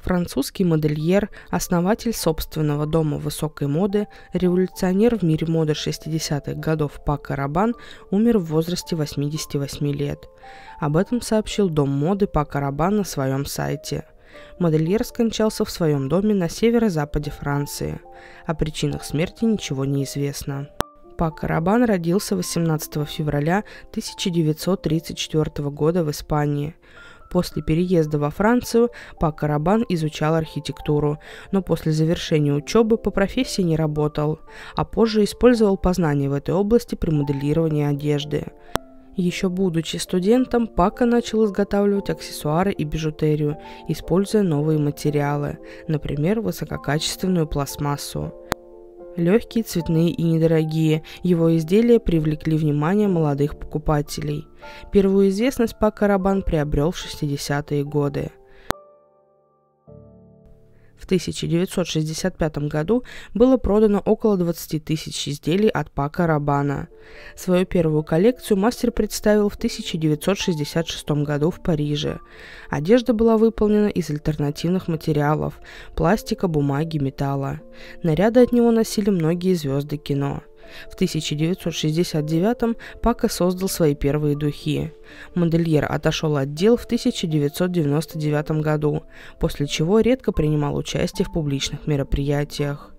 Французский модельер, основатель собственного дома высокой моды, революционер в мире моды 60-х годов Пака Рабан умер в возрасте 88 лет. Об этом сообщил дом моды Пака Рабан на своем сайте. Модельер скончался в своем доме на северо-западе Франции. О причинах смерти ничего не известно. Пак Рабан родился 18 февраля 1934 года в Испании. После переезда во Францию Пак Рабан изучал архитектуру, но после завершения учебы по профессии не работал, а позже использовал познания в этой области при моделировании одежды. Еще будучи студентом, Пака начал изготавливать аксессуары и бижутерию, используя новые материалы, например, высококачественную пластмассу. Легкие, цветные и недорогие, его изделия привлекли внимание молодых покупателей. Первую известность Пака Рабан приобрел в 60-е годы. В 1965 году было продано около 20 тысяч изделий от Пака Рабана. Свою первую коллекцию мастер представил в 1966 году в Париже. Одежда была выполнена из альтернативных материалов – пластика, бумаги, металла. Наряды от него носили многие звезды кино – в 1969-м Пака создал свои первые духи. Модельер отошел от дел в 1999 году, после чего редко принимал участие в публичных мероприятиях.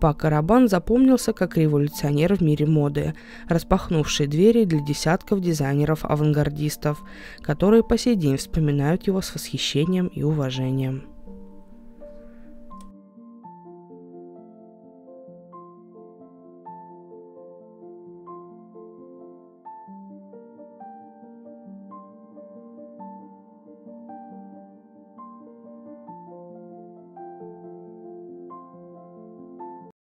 Пака Рабан запомнился как революционер в мире моды, распахнувший двери для десятков дизайнеров-авангардистов, которые по сей день вспоминают его с восхищением и уважением.